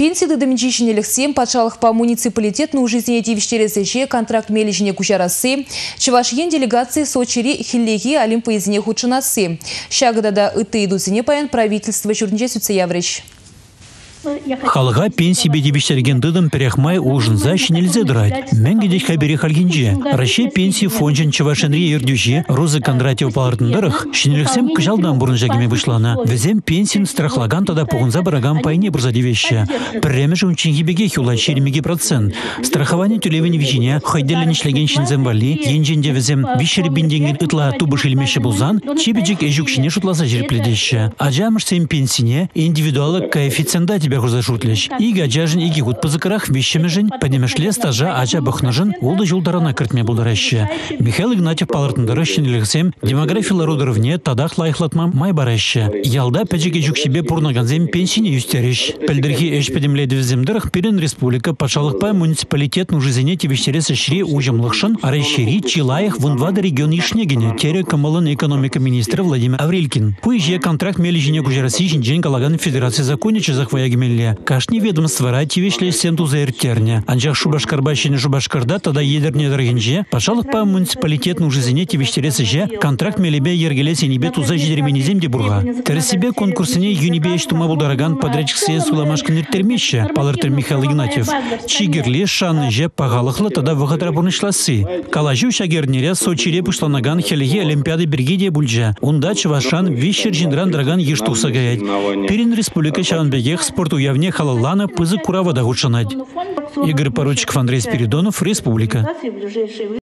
Пенсии дымчишіне ліксем патшалық по муниципалитетну жизни тивіштересеше контракт мележіне күшарасы, Чывашген делегации Сочири хиллеги олимпиязіне худшынасы. Шагыдада ыты идусыне паян правительство жүрінже сүтсе яврыш. Халға пенсии бедебештерген дыдым перехмай ужынза нельзя драть. Мәңгедеш хабері халгенже. Раше пенсии фонжен чавашенри ердюжи Роза Кондратьев палартындарых шинелексем кыжалдан бұрын жагеме вышлана. Везем пенсин страхлаган тада пугунза бараган пайне бурза девеща. Премеш унчинги беге хюла черемеги процент. Страхование тюлевень вижине хайделен ишлеген шинзем вали, енженде везем вишери бинденген ытла тубы шелмеше бузан, чебеджик эжукшине шутласа жерпледеща. Ажамыш сем пенсине индивидуалы коэффициента тебе хурза шутлеш. Ига жажын иги гуд пызыкырах вещемежин, подемешле стажа ача бахнажын улды жулдарана кыртме булдараща. Михаил Игнатьев палыртындыры шинелексем демография родыровне тадах лайхлатма май бараща. Ялда пәжеге жүкшебе пурнаганзем пенсине юстереш. Пәлдірхи эш пәдемледі віземдірых перен республика патшалықпа муниципалитет нужизене тевештересі шри ужымлықшын арайшери чилаях вунвады регион ишнегене тере камалын экономика министрі Владимир Аврелькин. Пуйже контракт мели жіне күжерасы жинжен калаган федерация законнича захвая гемелле. Кашни ведомство ративешле сенту заэртерне. Анжақ шубашкарбащине шубашкарда тада едерне дыргенже патшалықпа муниципалитет нужизене тевештересі же контракт мелебе ергеле сенебе туза жидерменезем де бурға. Тересебе конкурсыне юнибе тума булдараган подрядчик сен суламашкан иртермеші, палыртыр Михаил Игнатьев. Чигерле шаны же пағалықлы тада вғытра бұрнышласы. Калажу шагернере Сочире пушланаган хелеге Олимпиады бергеде бульджа. Унда чывашан вишер жиндран драган ештуса гаять. Перин республика шаванбегех спорт уявне халалана пызы курава дагучанать. Игорь Поручиков, Андрей Спиридонов, Республика.